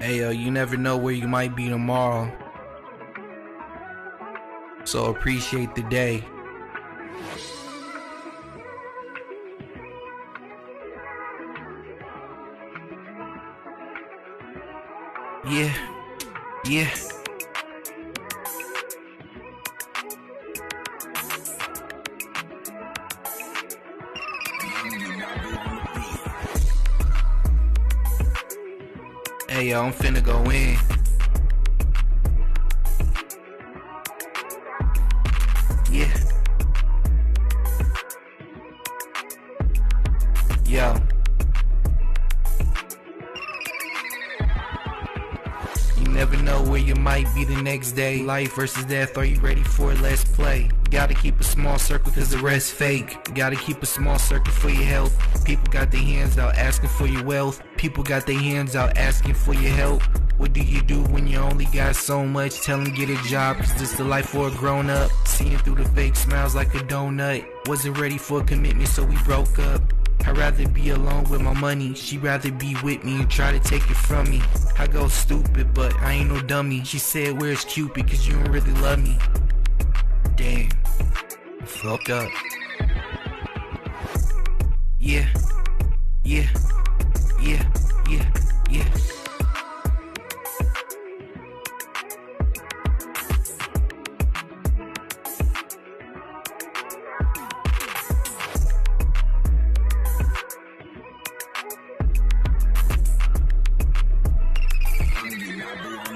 Hey, yo, you never know where you might be tomorrow. So appreciate the day. Yeah, yeah. Hey, yo, I'm finna go in. Yeah. Yo. Never know where you might be the next day. Life versus death, are you ready for it? Let's play. Gotta keep a small circle cause the rest fake. Gotta keep a small circle for your health. People got their hands out asking for your wealth. People got their hands out asking for your help. What do you do when you only got so much? Tell them get a job, cause this the life for a grown up. Seeing through the fake smiles like a donut. Wasn't ready for a commitment, so we broke up. I'd rather be alone with my money. She'd rather be with me and try to take it from me. I go stupid, but I ain't no dummy. She said, Where's Cupid? Cause you don't really love me. Damn. Fucked up. Yeah. Yeah. Yeah. Yeah. I'll be